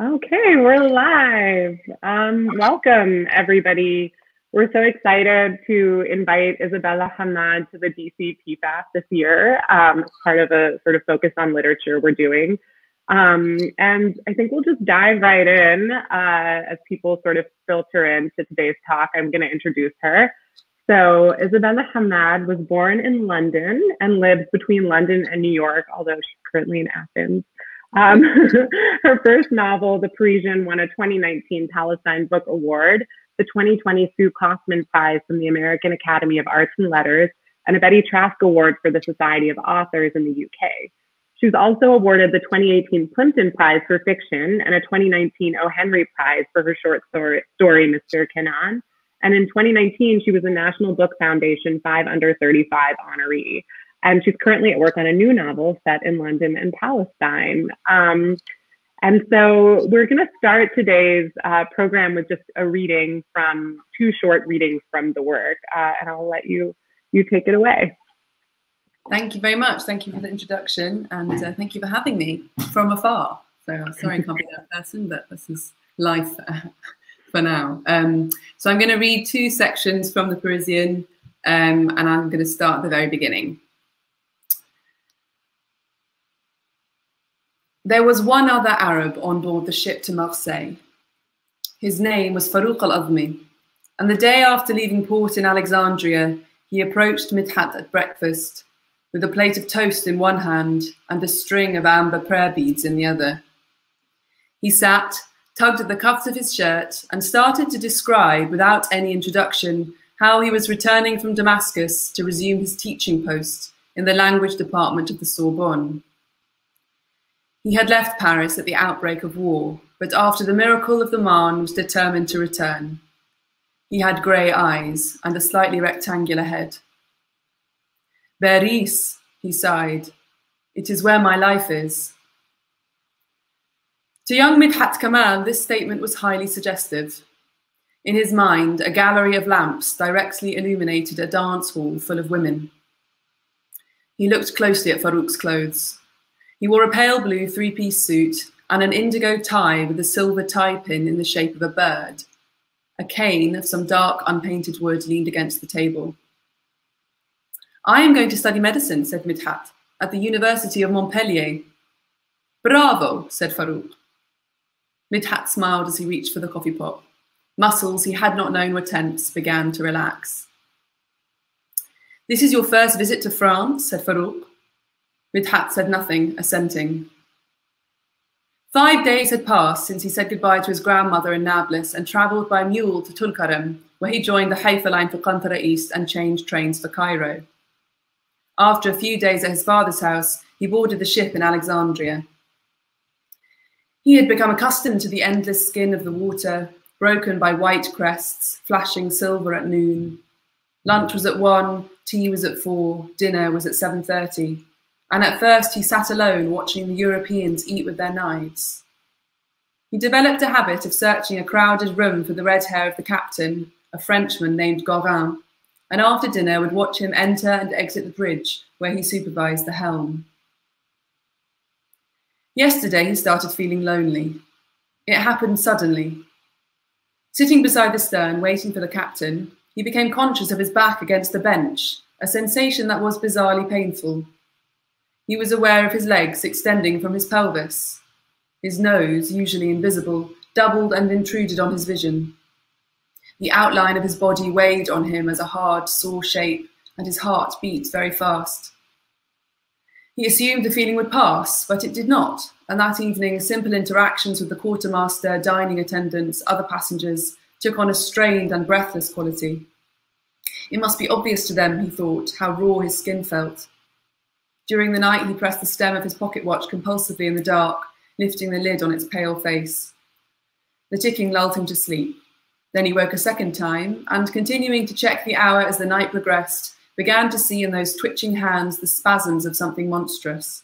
Okay, we're live. Um, welcome, everybody. We're so excited to invite Isabella Hammad to the DCPFAF this year um, part of a sort of focus on literature we're doing. Um, and I think we'll just dive right in uh, as people sort of filter into today's talk. I'm going to introduce her. So, Isabella Hammad was born in London and lives between London and New York, although she's currently in Athens. Um, her first novel, The Parisian, won a 2019 Palestine Book Award, the 2020 Sue Kaufman Prize from the American Academy of Arts and Letters, and a Betty Trask Award for the Society of Authors in the UK. She was also awarded the 2018 Plimpton Prize for Fiction and a 2019 O. Henry Prize for her short story, Mr. Can'aan. And in 2019, she was a National Book Foundation 5 Under 35 honoree and she's currently at work on a new novel set in London and Palestine. Um, and so we're going to start today's uh, program with just a reading from two short readings from the work, uh, and I'll let you you take it away. Thank you very much. Thank you for the introduction, and uh, thank you for having me from afar. So I'm sorry I can't be that person, but this is life for now. Um, so I'm going to read two sections from The Parisian, um, and I'm going to start at the very beginning. There was one other Arab on board the ship to Marseille. His name was Farouk al-Azmi, and the day after leaving port in Alexandria, he approached Midhat at breakfast with a plate of toast in one hand and a string of amber prayer beads in the other. He sat, tugged at the cuffs of his shirt, and started to describe, without any introduction, how he was returning from Damascus to resume his teaching post in the language department of the Sorbonne. He had left Paris at the outbreak of war, but after the miracle of the Marne was determined to return. He had grey eyes and a slightly rectangular head. Beris, he sighed. It is where my life is. To young Midhat Kamal, this statement was highly suggestive. In his mind, a gallery of lamps directly illuminated a dance hall full of women. He looked closely at Farouk's clothes. He wore a pale blue three-piece suit and an indigo tie with a silver tie pin in the shape of a bird. A cane of some dark unpainted wood leaned against the table. I am going to study medicine, said Midhat, at the University of Montpellier. Bravo, said Farouk. Midhat smiled as he reached for the coffee pot. Muscles he had not known were tense began to relax. This is your first visit to France, said Farouk. Midhat said nothing, assenting. Five days had passed since he said goodbye to his grandmother in Nablus and travelled by mule to Tulkarem, where he joined the Haifa line for Qantara East and changed trains for Cairo. After a few days at his father's house, he boarded the ship in Alexandria. He had become accustomed to the endless skin of the water, broken by white crests, flashing silver at noon. Lunch was at one, tea was at four, dinner was at 7.30 and at first he sat alone watching the Europeans eat with their knives. He developed a habit of searching a crowded room for the red hair of the captain, a Frenchman named Gorin, and after dinner would watch him enter and exit the bridge where he supervised the helm. Yesterday he started feeling lonely. It happened suddenly. Sitting beside the stern, waiting for the captain, he became conscious of his back against the bench, a sensation that was bizarrely painful. He was aware of his legs extending from his pelvis. His nose, usually invisible, doubled and intruded on his vision. The outline of his body weighed on him as a hard, sore shape, and his heart beat very fast. He assumed the feeling would pass, but it did not, and that evening simple interactions with the quartermaster, dining attendants, other passengers took on a strained and breathless quality. It must be obvious to them, he thought, how raw his skin felt. During the night, he pressed the stem of his pocket watch compulsively in the dark, lifting the lid on its pale face. The ticking lulled him to sleep. Then he woke a second time, and continuing to check the hour as the night progressed, began to see in those twitching hands the spasms of something monstrous.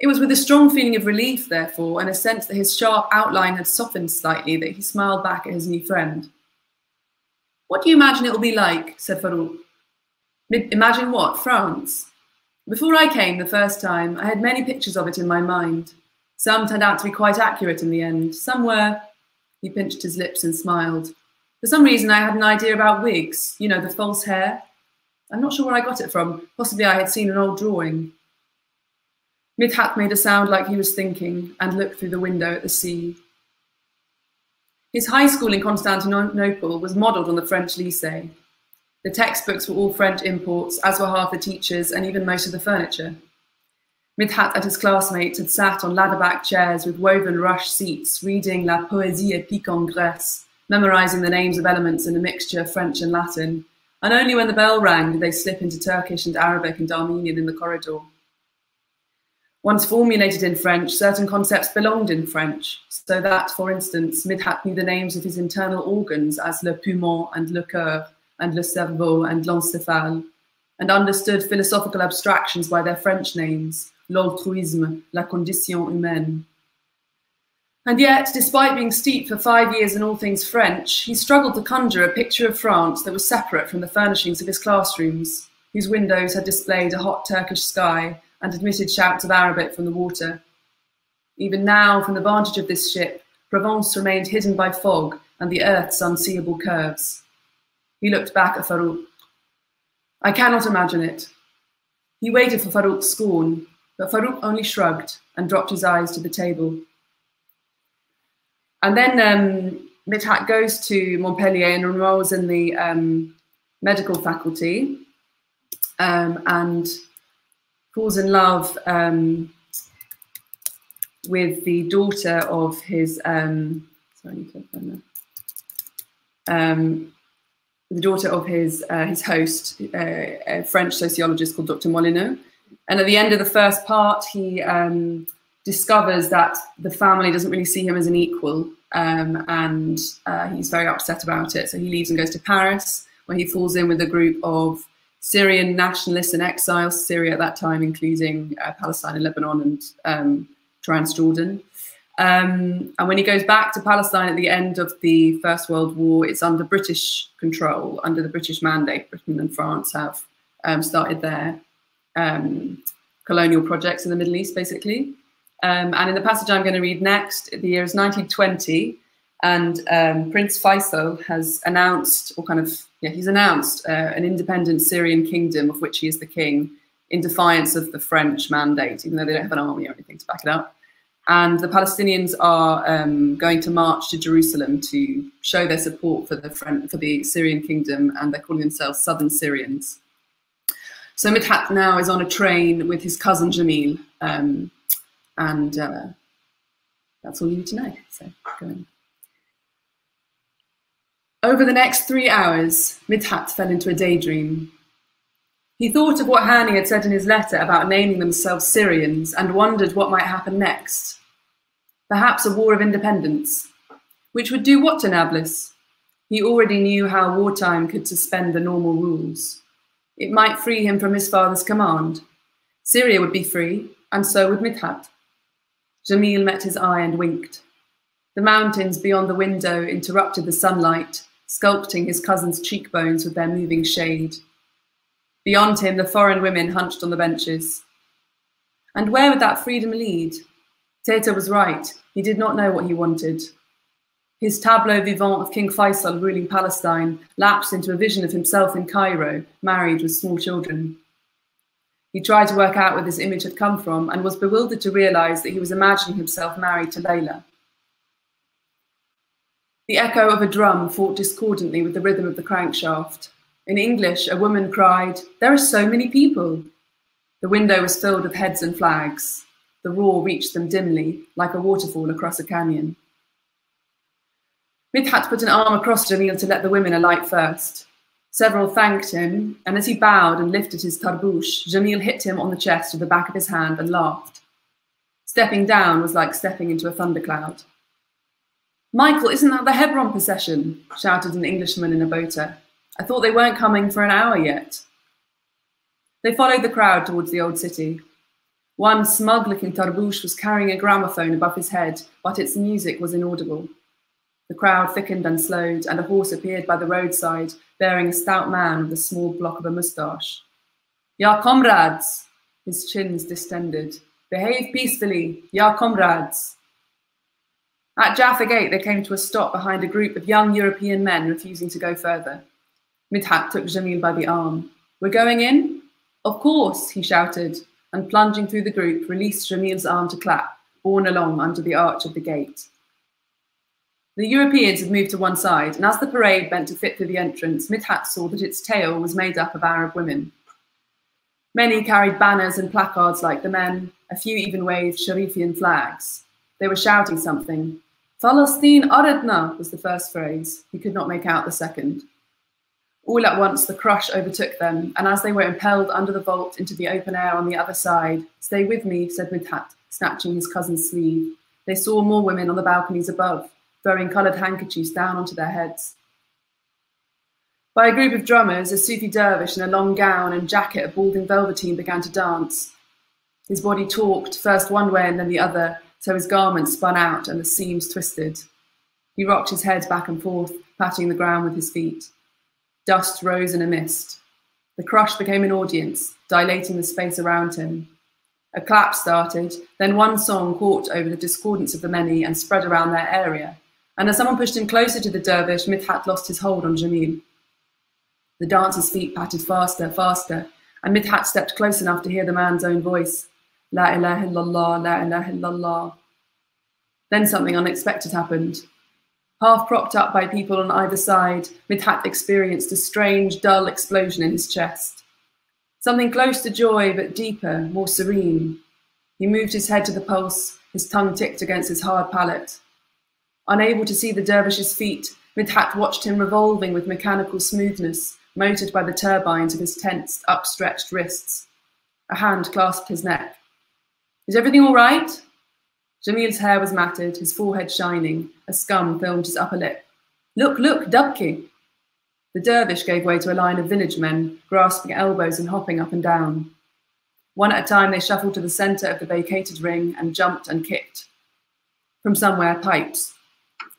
It was with a strong feeling of relief, therefore, and a sense that his sharp outline had softened slightly, that he smiled back at his new friend. What do you imagine it will be like? said Farouk. Imagine what? France? Before I came the first time, I had many pictures of it in my mind. Some turned out to be quite accurate in the end. Some were, he pinched his lips and smiled. For some reason, I had an idea about wigs, you know, the false hair. I'm not sure where I got it from. Possibly I had seen an old drawing. Midhat made a sound like he was thinking and looked through the window at the sea. His high school in Constantinople was modelled on the French lycée. The textbooks were all French imports, as were half the teachers and even most of the furniture. Midhat and his classmates had sat on ladder-back chairs with woven rush seats, reading La Poésie épique en Grèce, memorizing the names of elements in a mixture of French and Latin, and only when the bell rang did they slip into Turkish and Arabic and Armenian in the corridor. Once formulated in French, certain concepts belonged in French, so that, for instance, Midhat knew the names of his internal organs as le poumon and le cœur, and le cerveau and l'encéphale, and understood philosophical abstractions by their French names, l'altruisme, la condition humaine. And yet, despite being steeped for five years in all things French, he struggled to conjure a picture of France that was separate from the furnishings of his classrooms, whose windows had displayed a hot Turkish sky and admitted shouts of Arabic from the water. Even now, from the vantage of this ship, Provence remained hidden by fog and the earth's unseeable curves. He looked back at Farouk. I cannot imagine it. He waited for Farouk's scorn, but Farouk only shrugged and dropped his eyes to the table. And then um, Midhat goes to Montpellier and enrolls in the um, medical faculty um, and falls in love um, with the daughter of his um, sorry, um, the daughter of his uh, his host, uh, a French sociologist called Dr. Molyneux. And at the end of the first part, he um, discovers that the family doesn't really see him as an equal, um, and uh, he's very upset about it. So he leaves and goes to Paris, where he falls in with a group of Syrian nationalists in exile, Syria at that time, including uh, Palestine and Lebanon and um, Transjordan. Um, and when he goes back to Palestine at the end of the First World War, it's under British control, under the British mandate. Britain and France have um, started their um, colonial projects in the Middle East, basically. Um, and in the passage I'm going to read next, the year is 1920, and um, Prince Faisal has announced, or kind of, yeah, he's announced uh, an independent Syrian kingdom of which he is the king, in defiance of the French mandate, even though they don't have an army or anything to back it up. And the Palestinians are um, going to march to Jerusalem to show their support for the for the Syrian kingdom, and they're calling themselves Southern Syrians. So Midhat now is on a train with his cousin Jamil, um, and uh, that's all you need to know. So. Over the next three hours, Midhat fell into a daydream. He thought of what Hani had said in his letter about naming themselves Syrians and wondered what might happen next. Perhaps a war of independence, which would do what to Nablus? He already knew how wartime could suspend the normal rules. It might free him from his father's command. Syria would be free, and so would Midhat. Jamil met his eye and winked. The mountains beyond the window interrupted the sunlight, sculpting his cousin's cheekbones with their moving shade. Beyond him, the foreign women hunched on the benches. And where would that freedom lead? Teta was right. He did not know what he wanted. His tableau vivant of King Faisal ruling Palestine lapsed into a vision of himself in Cairo, married with small children. He tried to work out where this image had come from and was bewildered to realize that he was imagining himself married to Layla. The echo of a drum fought discordantly with the rhythm of the crankshaft. In English, a woman cried, There are so many people. The window was filled with heads and flags. The roar reached them dimly, like a waterfall across a canyon. Midhat put an arm across Jamil to let the women alight first. Several thanked him, and as he bowed and lifted his tarbouche, Jamil hit him on the chest with the back of his hand and laughed. Stepping down was like stepping into a thundercloud. Michael, isn't that the Hebron procession? shouted an Englishman in a boater. I thought they weren't coming for an hour yet. They followed the crowd towards the old city. One smug-looking tarbouche was carrying a gramophone above his head, but its music was inaudible. The crowd thickened and slowed, and a horse appeared by the roadside, bearing a stout man with a small block of a moustache. Ya comrades, his chins distended. Behave peacefully, ya comrades. At Jaffa Gate, they came to a stop behind a group of young European men refusing to go further. Midhat took Jamil by the arm. We're going in? Of course, he shouted, and plunging through the group, released Jamil's arm to clap, borne along under the arch of the gate. The Europeans had moved to one side, and as the parade bent to fit through the entrance, Midhat saw that its tail was made up of Arab women. Many carried banners and placards like the men, a few even waved Sharifian flags. They were shouting something. Palestine Aradna was the first phrase. He could not make out the second. All at once, the crush overtook them, and as they were impelled under the vault into the open air on the other side, Stay with me, said Midhat, snatching his cousin's sleeve. They saw more women on the balconies above, throwing coloured handkerchiefs down onto their heads. By a group of drummers, a Sufi dervish in a long gown and jacket of balding velveteen began to dance. His body talked, first one way and then the other, so his garments spun out and the seams twisted. He rocked his head back and forth, patting the ground with his feet. Dust rose in a mist. The crush became an audience, dilating the space around him. A clap started, then one song caught over the discordance of the many and spread around their area, and as someone pushed him closer to the dervish, Midhat lost his hold on Jamil. The dancer's feet pattered faster, faster, and Midhat stepped close enough to hear the man's own voice. La ilaha illallah, la ilaha illallah. Then something unexpected happened. Half propped up by people on either side, Midhat experienced a strange, dull explosion in his chest. Something close to joy, but deeper, more serene. He moved his head to the pulse, his tongue ticked against his hard palate. Unable to see the dervish's feet, Midhat watched him revolving with mechanical smoothness, motored by the turbines of his tensed, upstretched wrists. A hand clasped his neck. Is everything all right? Jamil's hair was matted, his forehead shining. A scum filmed his upper lip. Look, look, Dubki! The dervish gave way to a line of village men, grasping elbows and hopping up and down. One at a time, they shuffled to the centre of the vacated ring and jumped and kicked. From somewhere, pipes,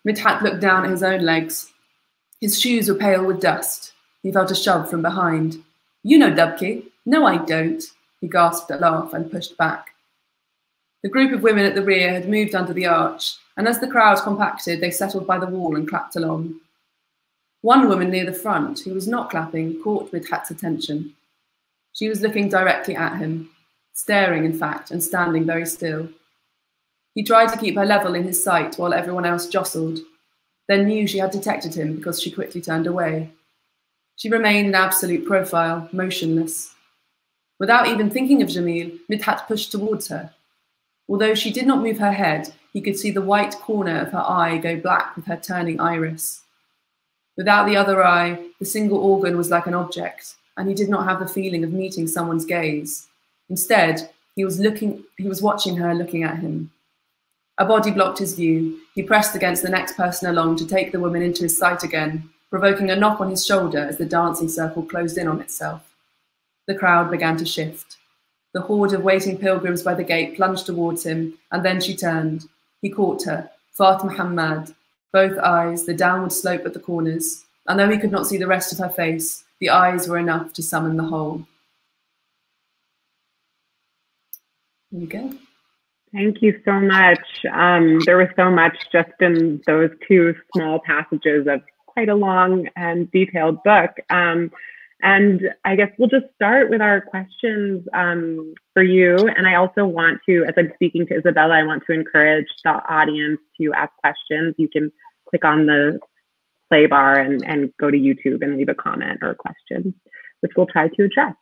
Midhat looked down at his own legs. His shoes were pale with dust. He felt a shove from behind. You know Dubki. No, I don't. He gasped a laugh and pushed back. The group of women at the rear had moved under the arch, and as the crowd compacted, they settled by the wall and clapped along. One woman near the front, who was not clapping, caught Midhat's attention. She was looking directly at him, staring, in fact, and standing very still. He tried to keep her level in his sight while everyone else jostled, then knew she had detected him because she quickly turned away. She remained in absolute profile, motionless. Without even thinking of Jamil, Midhat pushed towards her. Although she did not move her head, he could see the white corner of her eye go black with her turning iris. Without the other eye, the single organ was like an object, and he did not have the feeling of meeting someone's gaze. Instead, he was looking he was watching her looking at him. A body blocked his view. He pressed against the next person along to take the woman into his sight again, provoking a knock on his shoulder as the dancing circle closed in on itself. The crowd began to shift. The horde of waiting pilgrims by the gate plunged towards him, and then she turned. He caught her, Fatima Hammad, both eyes, the downward slope at the corners, and though he could not see the rest of her face, the eyes were enough to summon the whole. There you go. Thank you so much. Um, there was so much just in those two small passages of quite a long and detailed book. Um, and I guess we'll just start with our questions um, for you. And I also want to, as I'm speaking to Isabella, I want to encourage the audience to ask questions. You can click on the play bar and, and go to YouTube and leave a comment or a question, which we'll try to address.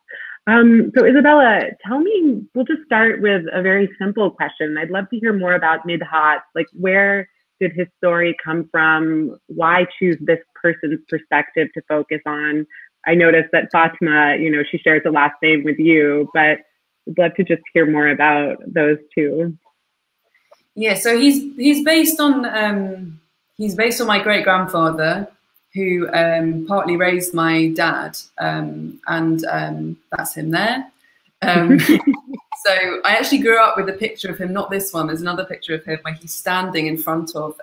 Um, so Isabella, tell me, we'll just start with a very simple question. I'd love to hear more about Midhat. Like where did his story come from? Why choose this person's perspective to focus on? I noticed that Fatima, you know, she shares the last name with you, but I'd love to just hear more about those two. Yeah, so he's he's based on um, he's based on my great grandfather, who um, partly raised my dad, um, and um, that's him there. Um, so I actually grew up with a picture of him, not this one. There's another picture of him where he's standing in front of.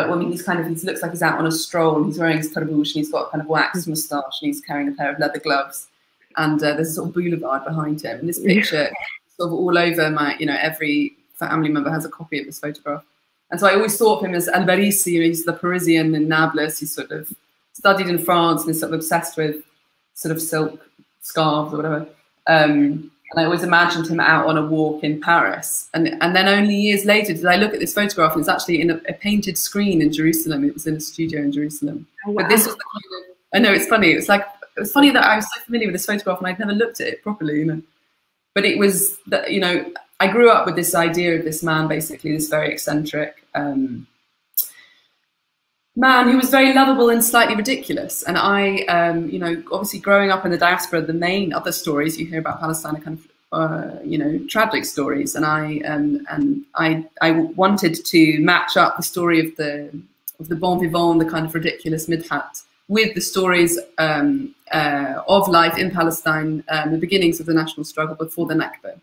I mean, he's kind of he looks like he's out on a stroll. and He's wearing his tarbush and he's got kind of waxed moustache and he's carrying a pair of leather gloves. and uh, there's a sort of boulevard behind him. And this picture, sort of all over my, you know, every family member has a copy of this photograph. And so I always thought of him as Alberici, he's the Parisian in Nablus. He's sort of studied in France and is sort of obsessed with sort of silk scarves or whatever. Um, and I always imagined him out on a walk in Paris. And, and then only years later did I look at this photograph and it's actually in a, a painted screen in Jerusalem. It was in a studio in Jerusalem. Oh, wow. But this was the kind of, I know it's funny. It's like, it was funny that I was so familiar with this photograph and I'd never looked at it properly, you know. But it was, that you know, I grew up with this idea of this man, basically, this very eccentric um, man who was very lovable and slightly ridiculous. And I, um, you know, obviously growing up in the diaspora, the main other stories you hear about Palestine are kind of, uh, you know, tragic stories. And I, um, and I, I wanted to match up the story of the of the bon vivant, the kind of ridiculous Midhat, with the stories um, uh, of life in Palestine, um, the beginnings of the national struggle before the Nakba.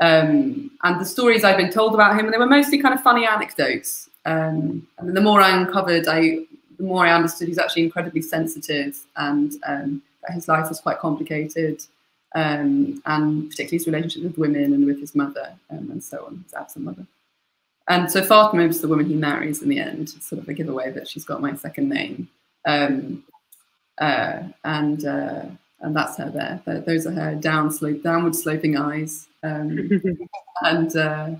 Um, and the stories I've been told about him, and they were mostly kind of funny anecdotes. Um, and the more I uncovered, I the more I understood he's actually incredibly sensitive, and um, that his life was quite complicated, um, and particularly his relationship with women and with his mother, um, and so on, his absent mother. And so Fatima is the woman he marries in the end. It's sort of a giveaway that she's got my second name, um, uh, and. Uh, and that's her there. Those are her down slope, downward sloping eyes. Um, and uh,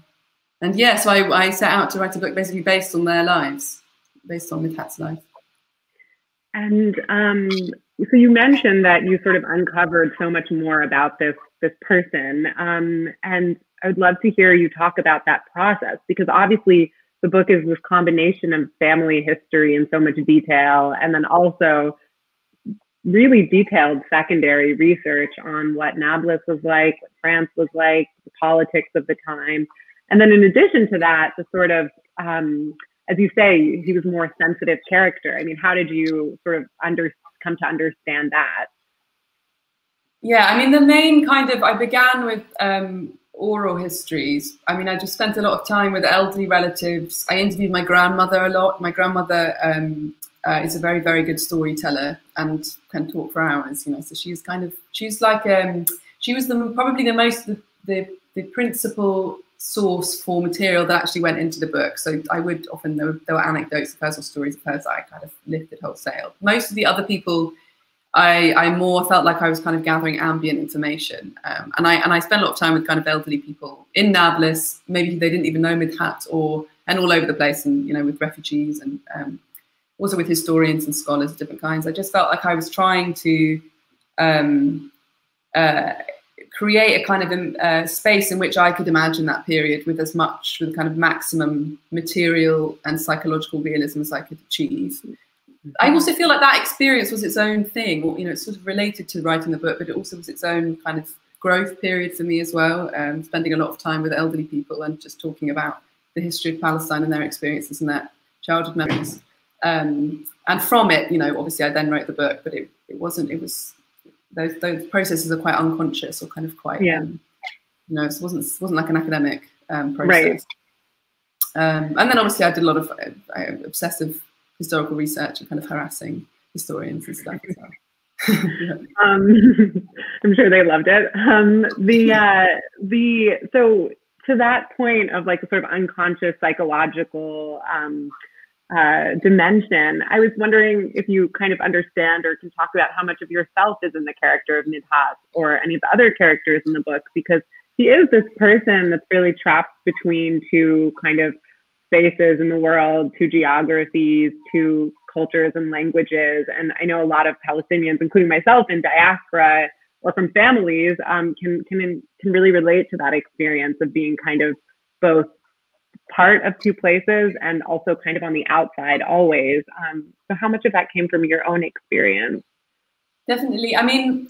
and yeah, so I, I, set out to write a book basically based on their lives, based on Midhat's life. And um, so you mentioned that you sort of uncovered so much more about this this person, um, and I would love to hear you talk about that process because obviously the book is this combination of family history in so much detail, and then also really detailed secondary research on what Nablus was like, what France was like, the politics of the time. And then in addition to that, the sort of, um, as you say, he was more sensitive character. I mean, how did you sort of under, come to understand that? Yeah, I mean, the main kind of, I began with um, oral histories. I mean, I just spent a lot of time with elderly relatives. I interviewed my grandmother a lot. My grandmother um, uh, is a very very good storyteller and can talk for hours you know so she's kind of she's like um she was the probably the most the, the, the principal source for material that actually went into the book so i would often there were, there were anecdotes personal stories of hers that i kind of lifted wholesale most of the other people I, I more felt like I was kind of gathering ambient information, um, and I and I spent a lot of time with kind of elderly people in Nablus. Maybe they didn't even know Midhat, or and all over the place, and you know with refugees and um, also with historians and scholars of different kinds. I just felt like I was trying to um, uh, create a kind of uh, space in which I could imagine that period with as much, with kind of maximum material and psychological realism as I could achieve. I also feel like that experience was its own thing, or, you know, it's sort of related to writing the book, but it also was its own kind of growth period for me as well, um, spending a lot of time with elderly people and just talking about the history of Palestine and their experiences and their childhood memories. Um, and from it, you know, obviously I then wrote the book, but it, it wasn't, it was, those, those processes are quite unconscious or kind of quite, yeah. um, you know, it wasn't, it wasn't like an academic um, process. Right. Um, and then obviously I did a lot of uh, obsessive historical research and kind of harassing historians and stuff well. um, I'm sure they loved it. Um, the uh, the so to that point of like a sort of unconscious psychological um, uh, dimension. I was wondering if you kind of understand or can talk about how much of yourself is in the character of Midhat or any of the other characters in the book, because he is this person that's really trapped between two kind of spaces in the world, two geographies, two cultures and languages. And I know a lot of Palestinians, including myself in diaspora or from families, um, can, can, can really relate to that experience of being kind of both part of two places and also kind of on the outside always. Um, so, how much of that came from your own experience? Definitely. I mean,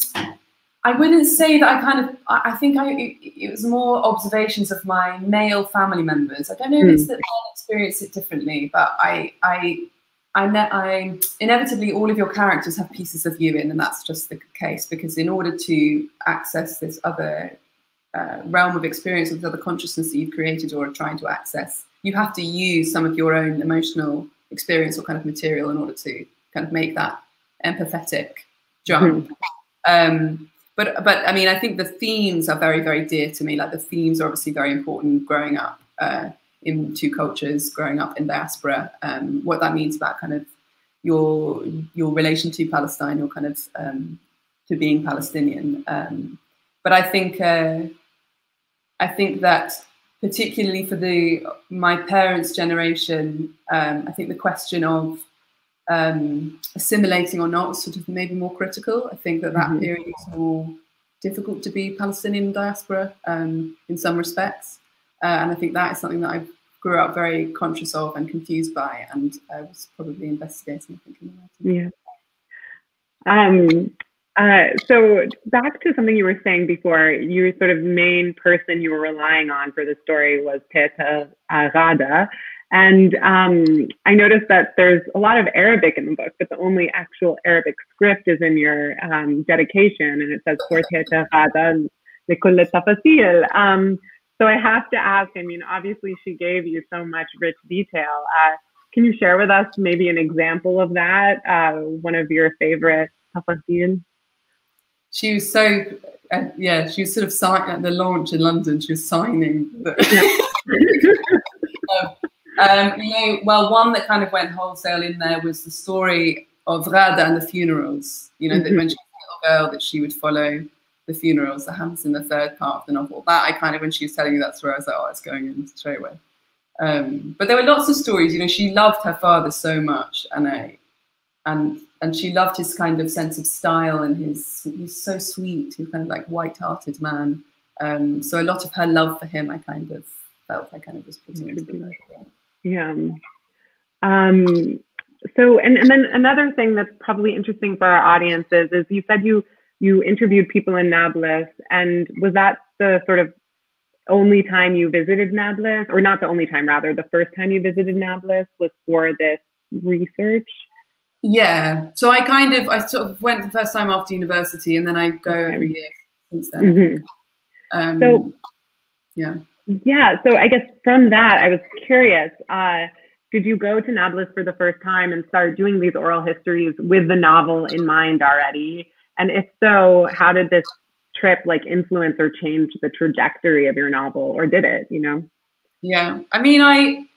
I wouldn't say that I kind of, I think I, it, was more observations of my male family members. I don't know if it's hmm. that they experience it differently, but I, I, I, I, inevitably all of your characters have pieces of you in, and that's just the case because in order to access this other uh, realm of experience with other consciousness that you've created or are trying to access, you have to use some of your own emotional experience or kind of material in order to kind of make that empathetic jump. Mm-hmm. Um, but but I mean, I think the themes are very very dear to me. Like the themes are obviously very important growing up uh, in two cultures, growing up in diaspora. Um, what that means about kind of your your relation to Palestine, your kind of um, to being Palestinian. Um, but I think uh, I think that particularly for the my parents' generation, um, I think the question of um, assimilating or not sort of maybe more critical. I think that that mm -hmm. period is more difficult to be Palestinian diaspora um, in some respects, uh, and I think that is something that I grew up very conscious of and confused by, and I was probably investigating. I think in the Yeah. Um, uh, so back to something you were saying before, your sort of main person you were relying on for the story was Teta Arada. And um, I noticed that there's a lot of Arabic in the book, but the only actual Arabic script is in your um, dedication, and it says for Teta Arada لكل التفاصيل. Um, so I have to ask, I mean, obviously she gave you so much rich detail. Uh, can you share with us maybe an example of that? Uh, one of your favorite tafasil? She was so uh, yeah she was sort of signing at the launch in london she was signing the, um, um, you know well one that kind of went wholesale in there was the story of Rada and the funerals you know mm -hmm. that when she was a little girl that she would follow the funerals that happens in the third part of the novel that. I kind of when she was telling me that where i was like oh it's going in straight away. Um, but there were lots of stories you know she loved her father so much and i and and she loved his kind of sense of style and his he's so sweet he's kind of like white-hearted man. Um, so a lot of her love for him i kind of felt i kind of was putting into the yeah. Um, so and, and then another thing that's probably interesting for our audiences is you said you you interviewed people in nablus and was that the sort of only time you visited nablus? Or not the only time rather the first time you visited nablus was for this research yeah. So I kind of I sort of went the first time after university, and then I go every year since then. Mm-hmm. Um, so yeah. Yeah. So I guess from that, I was curious. Uh, did you go to Nablus for the first time and start doing these oral histories with the novel in mind already? And if so, how did this trip like influence or change the trajectory of your novel, or did it? You know? Yeah. I mean, I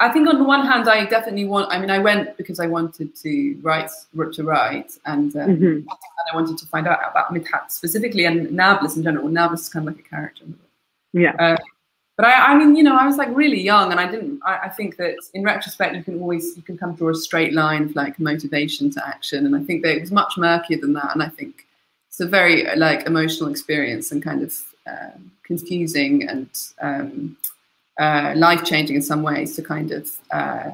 I think on the one hand, I definitely want. I mean, I went because I wanted to write, to write, and, um, mm-hmm. and I wanted to find out about Midhat specifically and Nablus in general. Nablus is kind of like a character. Yeah. Uh, but I, I mean, you know, I was like really young, and I didn't. I, I, think that in retrospect, you can always you can come draw a straight line of like motivation to action, and I think that it was much murkier than that. And I think it's a very like emotional experience and kind of uh, confusing and. Um, uh, life changing in some ways to kind of uh,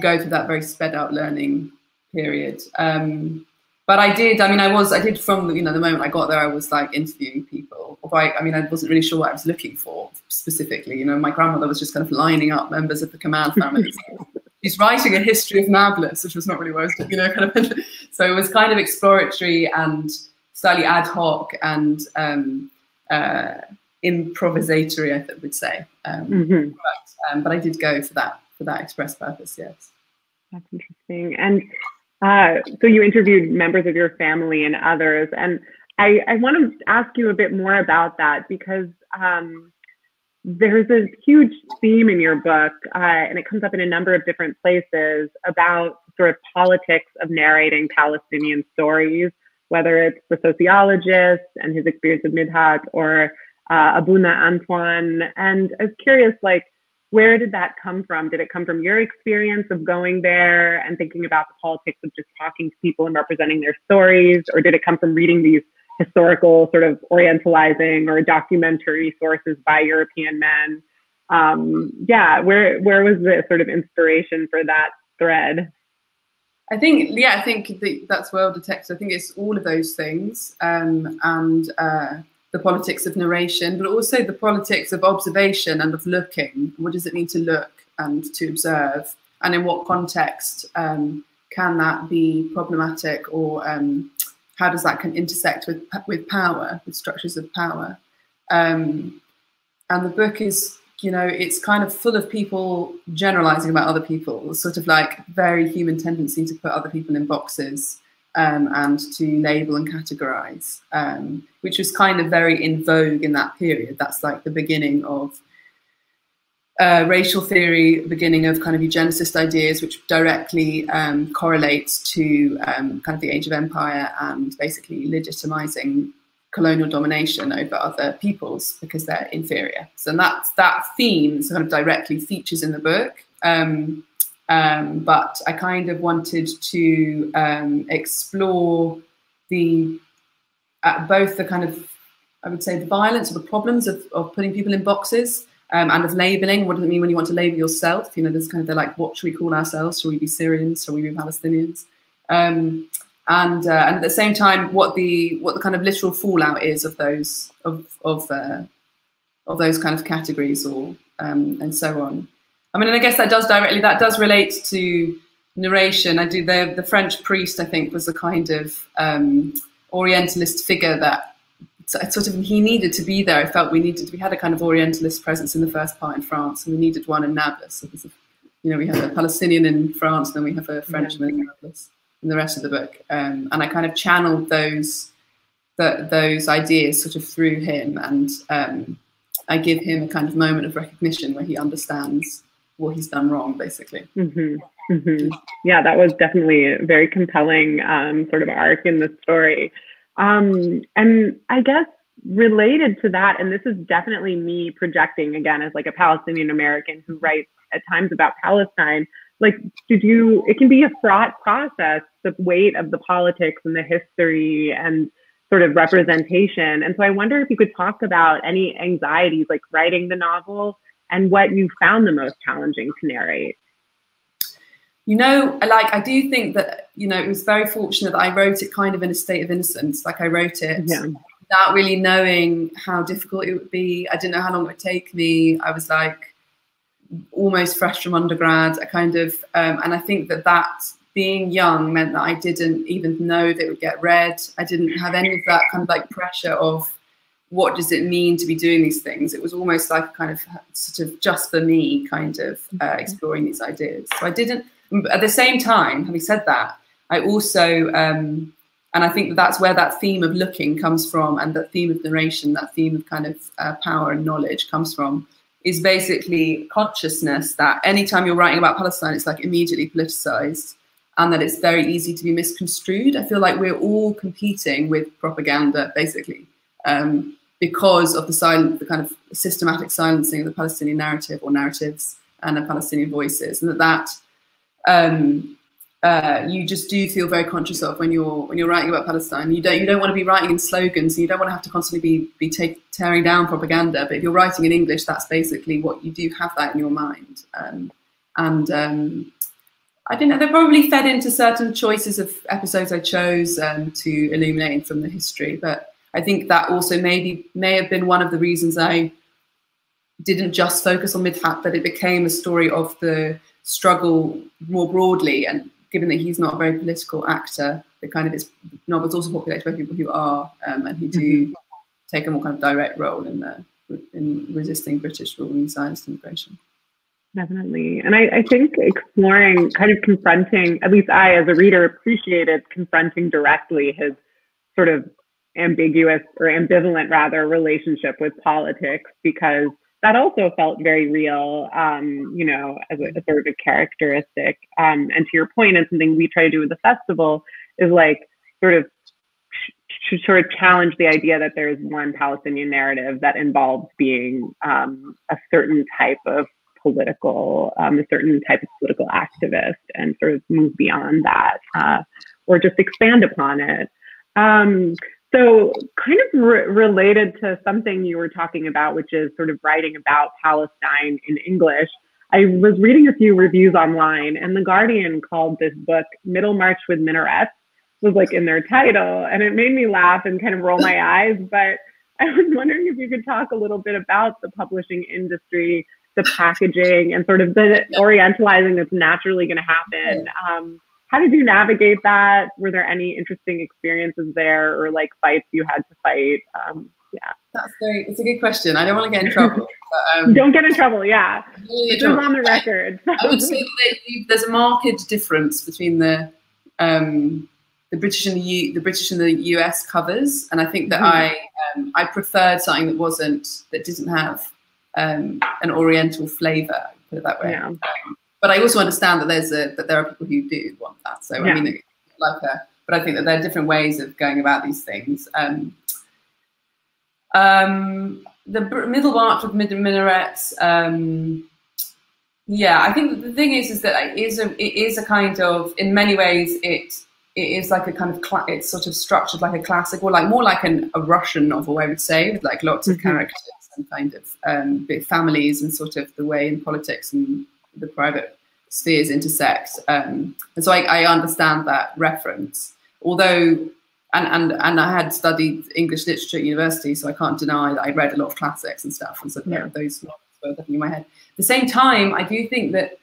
go through that very sped up learning period. Um, but I did. I mean, I was. I did from you know the moment I got there. I was like interviewing people. I, I mean, I wasn't really sure what I was looking for specifically. You know, my grandmother was just kind of lining up members of the Kamal family. She's writing a history of Nablus, which was not really what I was, you know, kind of. so it was kind of exploratory and slightly ad hoc and um, uh, improvisatory, I would say. Um, mm-hmm. but, um, but I did go for that for that express purpose. Yes. That's interesting. And uh, so you interviewed members of your family and others, and I, I want to ask you a bit more about that because um, there's a huge theme in your book, uh, and it comes up in a number of different places about sort of politics of narrating Palestinian stories, whether it's the sociologist and his experience with Midhat or uh, Abuna Antoine. And I was curious, like, where did that come from? Did it come from your experience of going there and thinking about the politics of just talking to people and representing their stories? Or did it come from reading these historical, sort of orientalizing or documentary sources by European men? Um, yeah, where, where was the sort of inspiration for that thread? I think, yeah, I think the, that's well detected. I think it's all of those things. Um, and uh, the politics of narration, but also the politics of observation and of looking. What does it mean to look and to observe? And in what context um, can that be problematic or um, how does that can intersect with, with power, with structures of power? Um, and the book is, you know, it's kind of full of people generalizing about other people, sort of like very human tendency to put other people in boxes um, and to label and categorize, um, which was kind of very in vogue in that period. That's like the beginning of uh, racial theory, beginning of kind of eugenicist ideas, which directly um, correlates to um, kind of the age of empire and basically legitimizing colonial domination over other peoples because they're inferior. So that's that theme kind of directly features in the book. Um, um, but I kind of wanted to um, explore the uh, both the kind of I would say the violence or the problems of, of putting people in boxes um, and of labeling. What does it mean when you want to label yourself? You know, there's kind of they're like, what should we call ourselves? Shall we be Syrians? Shall we be Palestinians? Um, and uh, and at the same time, what the what the kind of literal fallout is of those of of uh, of those kind of categories or um, and so on. I mean, and I guess that does directly that does relate to narration. I do the the French priest. I think was a kind of um, Orientalist figure that sort of he needed to be there. I felt we needed we had a kind of Orientalist presence in the first part in France, and we needed one in Nablus. So a, you know, we have a Palestinian in France, then we have a Frenchman yeah. in Nablus in the rest of the book. Um, and I kind of channeled those the, those ideas sort of through him, and um, I give him a kind of moment of recognition where he understands what he's done wrong, basically. Mm-hmm. Mm-hmm. Yeah, that was definitely a very compelling um, sort of arc in the story. Um, and I guess related to that, and this is definitely me projecting again as like a Palestinian American who writes at times about Palestine. Like, did you? It can be a fraught process. The weight of the politics and the history and sort of representation. And so I wonder if you could talk about any anxieties like writing the novel and what you found the most challenging to narrate. You know, like I do think that, you know, it was very fortunate that I wrote it kind of in a state of innocence. Like I wrote it yeah. without really knowing how difficult it would be. I didn't know how long it would take me. I was like almost fresh from undergrad. I kind of, um, and I think that that being young meant that I didn't even know that it would get read. I didn't have any of that kind of like pressure of what does it mean to be doing these things? It was almost like kind of sort of just for me kind of uh, mm-hmm. exploring these ideas. So I didn't, at the same time, having said that, I also, um, and I think that that's where that theme of looking comes from and that theme of narration, that theme of kind of uh, power and knowledge comes from, is basically consciousness that anytime you're writing about Palestine, it's like immediately politicized and that it's very easy to be misconstrued. I feel like we're all competing with propaganda, basically. Um, because of the the kind of systematic silencing of the Palestinian narrative or narratives and the Palestinian voices, and that that um, uh, you just do feel very conscious of when you're when you're writing about Palestine. You don't you don't want to be writing in slogans. You don't want to have to constantly be be take, tearing down propaganda. But if you're writing in English, that's basically what you do have that in your mind. Um, and um, I don't know. They're probably fed into certain choices of episodes I chose um, to illuminate from the history, but I think that also maybe may have been one of the reasons I didn't just focus on Midhat, that it became a story of the struggle more broadly. And given that he's not a very political actor, the kind of his novel's also populated by people who are um, and who do mm -hmm. take a more kind of direct role in the in resisting British rule and Zionist immigration. Definitely. And I, I think exploring, kind of confronting, at least I as a reader appreciated confronting directly his sort of ambiguous or ambivalent rather relationship with politics because that also felt very real, um, you know, as a, sort of a characteristic. Um, and to your point, and something we try to do with the festival is like sort of to sort of challenge the idea that there's one Palestinian narrative that involves being um, a certain type of political, um, a certain type of political activist, and sort of move beyond that, uh, or just expand upon it. Um, so, kind of re- related to something you were talking about, which is sort of writing about Palestine in English. I was reading a few reviews online, and The Guardian called this book Middlemarch with Minarets, was like in their title, and it made me laugh and kind of roll my eyes. But I was wondering if you could talk a little bit about the publishing industry, the packaging, and sort of the orientalizing that's naturally going to happen. Um, how did you navigate that? Were there any interesting experiences there or like fights you had to fight? Um, yeah. That's very, it's a good question. I don't want to get in trouble. But, um, don't get in trouble, yeah. This is on the record. I would say that there's a marked difference between the um, the British and the U, the British and the US covers, and I think that mm. I um, I preferred something that wasn't that didn't have um, an Oriental flavour. Put it that way. Yeah. Um, but I also understand that there's a that there are people who do want that. So yeah. I mean, like a, but I think that there are different ways of going about these things. Um, um, the Middlemarch with mid minarets. Um, yeah, I think the thing is, is that it is a, it is a kind of, in many ways, it it is like a kind of it's sort of structured like a classic, or like more like an, a Russian novel, I would say, with like lots of mm-hmm. characters and kind of um, families and sort of the way in politics and the private spheres intersect. Um, and so I, I understand that reference, although and, and and I had studied English literature at university, so I can't deny that I read a lot of classics and stuff, and so yeah. those were definitely in my head. At the same time, I do think that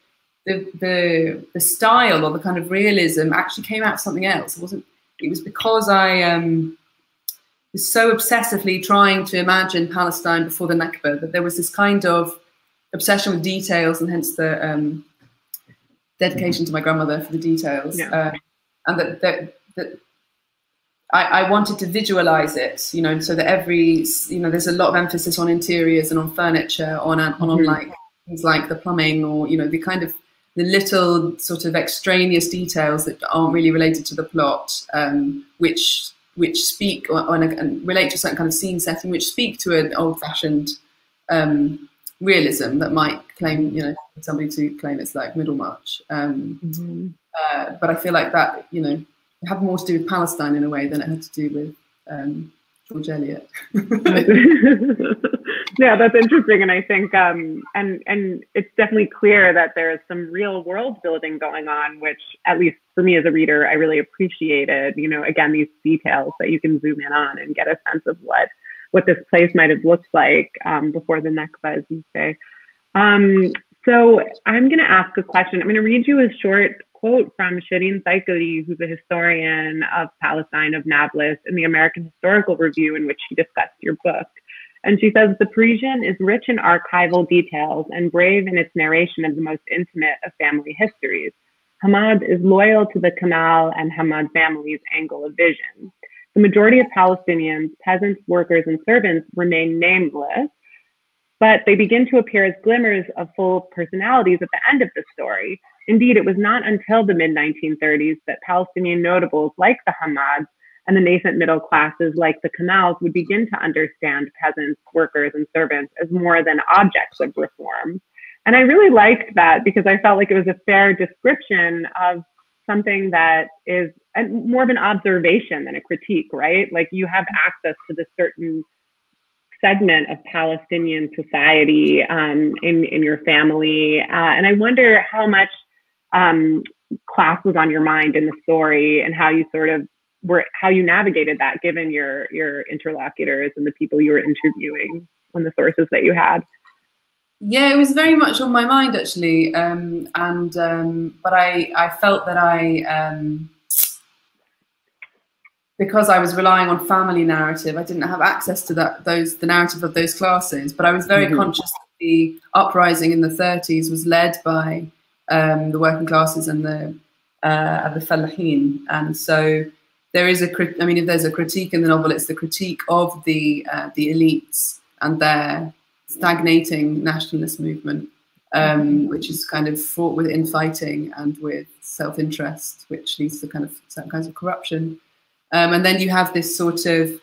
the the the style or the kind of realism actually came out of something else. It wasn't. It was because I um, was so obsessively trying to imagine Palestine before the Nakba that there was this kind of obsession with details, and hence the um, dedication to my grandmother for the details. Yeah. Uh, and that, that, that I, I, wanted to visualize it, you know, so that every, you know, there's a lot of emphasis on interiors and on furniture, on on, on mm-hmm. like things like the plumbing or you know the kind of the little sort of extraneous details that aren't really related to the plot, um, which which speak on and relate to a certain kind of scene setting, which speak to an old-fashioned um, realism that might claim, you know, somebody to claim it's like Middlemarch. Um, mm-hmm. uh, but I feel like that, you know, had more to do with Palestine in a way than it had to do with um, George Eliot. yeah, that's interesting, and I think, um, and and it's definitely clear that there is some real world building going on, which at least for me as a reader, I really appreciated. You know, again, these details that you can zoom in on and get a sense of what what this place might have looked like um, before the Nakba, as you say. Um, so I'm going to ask a question. I'm going to read you a short quote from Sherene Seikaly, who's a historian of Palestine of Nablus in the American Historical Review, in which she discussed your book. And she says the Parisian is rich in archival details and brave in its narration of the most intimate of family histories. Hammad is loyal to the Kamal and Hammad family's angle of vision. The majority of Palestinians, peasants, workers, and servants remain nameless, but they begin to appear as glimmers of full personalities at the end of the story. Indeed, it was not until the mid 1930s that Palestinian notables like the Hammads and the nascent middle classes like the Kamals would begin to understand peasants, workers, and servants as more than objects of reform. And I really liked that because I felt like it was a fair description of something that is more of an observation than a critique, right? Like you have access to this certain segment of Palestinian society um, in in your family, uh, and I wonder how much um, class was on your mind in the story, and how you sort of were how you navigated that, given your your interlocutors and the people you were interviewing and the sources that you had. Yeah, it was very much on my mind actually, um, and um, but I I felt that I um, because I was relying on family narrative, I didn't have access to that those the narrative of those classes. But I was very mm-hmm. conscious that the uprising in the 30s was led by um, the working classes and the uh, the fallahin, and so there is a I mean, if there's a critique in the novel, it's the critique of the uh, the elites and their stagnating nationalist movement, um, which is kind of fraught with infighting and with self-interest, which leads to kind of certain kinds of corruption. Um, and then you have this sort of,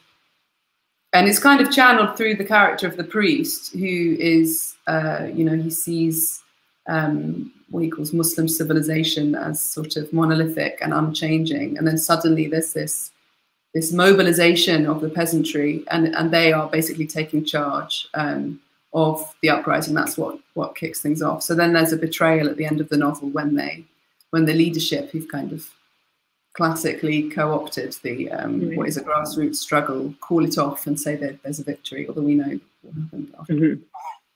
and it's kind of channeled through the character of the priest, who is, uh, you know, he sees um, what he calls Muslim civilization as sort of monolithic and unchanging. And then suddenly there's this this mobilization of the peasantry, and, and they are basically taking charge um, of the uprising. That's what what kicks things off. So then there's a betrayal at the end of the novel when they when the leadership who've kind of classically co-opted the um, mm-hmm. what is a grassroots struggle, call it off and say that there's a victory, although we know what happened after. Mm-hmm.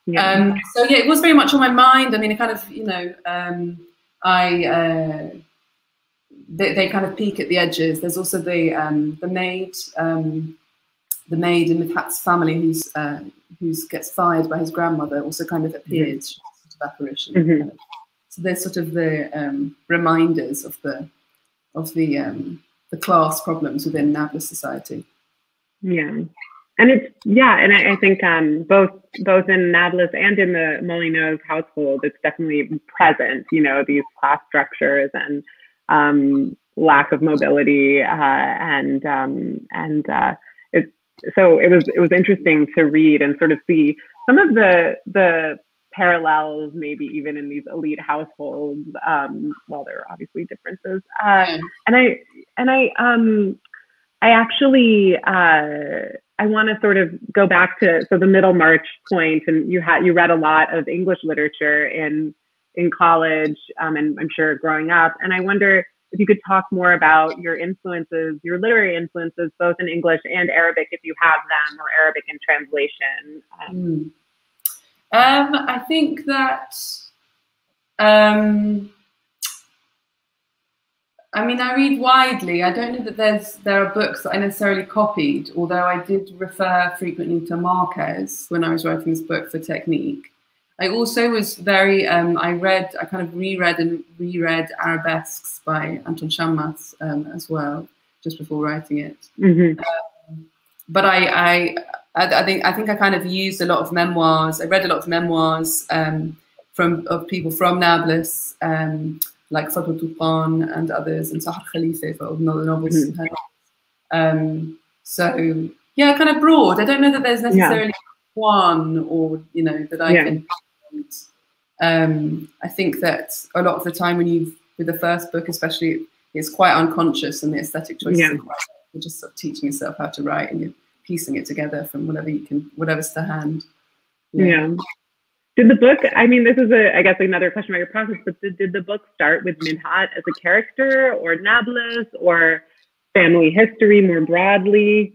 Yeah. Um, so yeah, it was very much on my mind. I mean, it kind of, you know, um, I uh, they, they, kind of peak at the edges. There's also the um, the maid, um, the maid in Midhat's family who's uh, who's gets fired by his grandmother. Also, kind of appears mm-hmm. sort of apparition. Mm-hmm. So there's sort of the um, reminders of the of the um, the class problems within Nablus society. Yeah. And it's yeah, and I, I think um, both both in Nablus and in the Molineu household, it's definitely present. You know, these class structures and um, lack of mobility, uh, and um, and uh, so it was it was interesting to read and sort of see some of the the parallels, maybe even in these elite households. Um, well, there are obviously differences, uh, and I and I um, I actually uh, I want to sort of go back to so the Middlemarch point, and you had you read a lot of English literature in in college, um, and I'm sure growing up, and I wonder if you could talk more about your influences, your literary influences, both in English and Arabic, if you have them, or Arabic in translation. Um, mm. Um, I think that, um, I mean, I read widely. I don't know that there's there are books that I necessarily copied, although I did refer frequently to Marquez when I was writing this book for Technique. I also was very, um, I read, I kind of reread and reread arabesques by Anton Shammas um, as well, just before writing it. Mm-hmm. Um, but I, I, I, think I think I kind of used a lot of memoirs. I read a lot of memoirs um, from of people from Nablus, um, like Fadwa Tuqan and others, and Sahar Khalifa for another novels. Mm. Um, so yeah, kind of broad. I don't know that there's necessarily yeah. One or you know that I yeah. can. Um, I think that a lot of the time when you with the first book, especially, it's quite unconscious and the aesthetic choices yeah. are quite. You're just sort of teaching yourself how to write and you're piecing it together from whatever you can, whatever's to hand. Yeah. yeah. Did the book, I mean, this is a, I guess, another question about your process, but did, did the book start with Midhat as a character or Nablus or family history more broadly?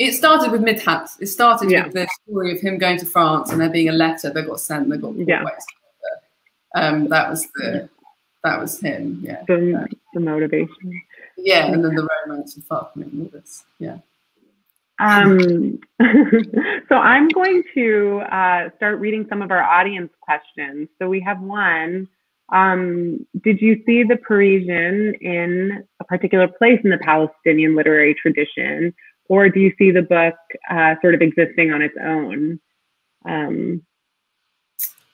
It started with Midhat. It started yeah. with the story of him going to France and there being a letter that got sent that got yeah. Um, that was the, that was him. Yeah. The, the motivation. Yeah, and then the romance of and all this. Yeah. Um, so I'm going to uh, start reading some of our audience questions. So we have one. Um, did you see the Parisian in a particular place in the Palestinian literary tradition, or do you see the book uh, sort of existing on its own? Um,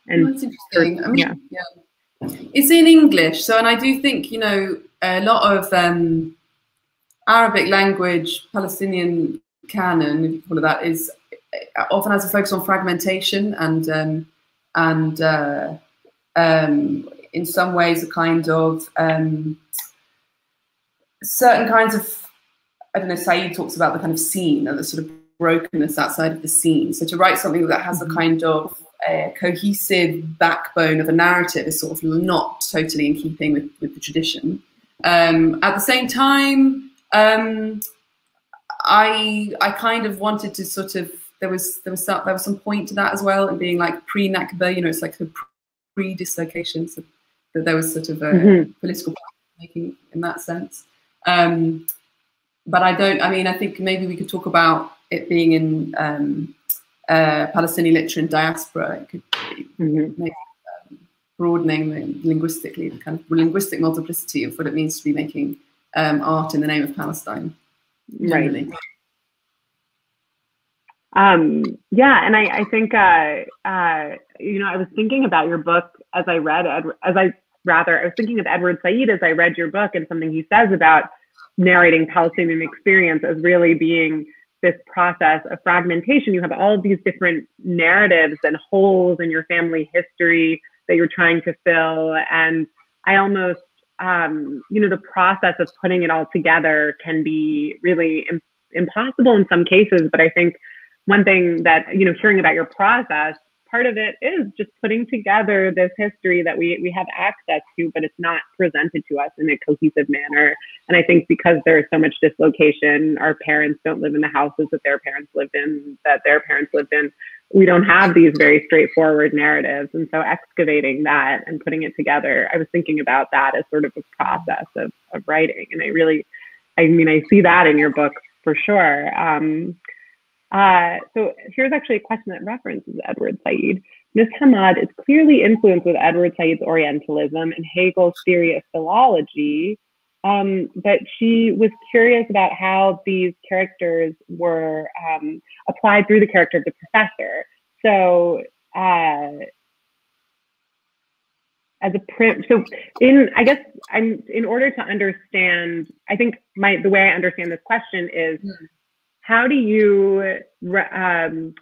and That's interesting. I mean, yeah. yeah. It's in English, so and I do think you know a lot of um, Arabic language Palestinian canon, if you call it that, is uh, often has a focus on fragmentation and um, and uh, um, in some ways a kind of um, certain kinds of I don't know. Said talks about the kind of scene, and the sort of brokenness outside of the scene. So to write something that has a mm-hmm. kind of a cohesive backbone of a narrative is sort of not totally in keeping with, with the tradition. Um, at the same time, um, I I kind of wanted to sort of there was there was some, there was some point to that as well and being like pre Nakba, you know, it's like the pre dislocation, so that there was sort of a mm-hmm. political making in that sense. Um, but I don't. I mean, I think maybe we could talk about it being in um, uh, Palestinian literature and diaspora. It could mm-hmm. maybe, um, broadening the, linguistically the kind of linguistic multiplicity of what it means to be making um, art in the name of Palestine. Right. Um, yeah, and I, I think uh, uh, you know I was thinking about your book as I read as I rather I was thinking of Edward Said as I read your book and something he says about narrating Palestinian experience as really being this process of fragmentation. You have all these different narratives and holes in your family history that you're trying to fill, and I almost um, you know, the process of putting it all together can be really Im- impossible in some cases. But I think one thing that, you know, hearing about your process, part of it is just putting together this history that we, we have access to, but it's not presented to us in a cohesive manner. And I think because there's so much dislocation, our parents don't live in the houses that their parents lived in, that their parents lived in we don't have these very straightforward narratives. And so excavating that and putting it together, I was thinking about that as sort of a process of, of writing. And I really, I mean, I see that in your book for sure. Um, uh, so here's actually a question that references Edward Said. Ms. Hammad is clearly influenced with Edward Said's Orientalism and Hegel's theory of philology. Um, but she was curious about how these characters were um, applied through the character of the professor. So, uh, as a print, so in I guess I'm in order to understand. I think my the way I understand this question is, mm. How do you um,